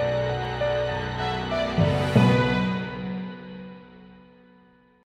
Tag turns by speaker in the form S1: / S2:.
S1: thank you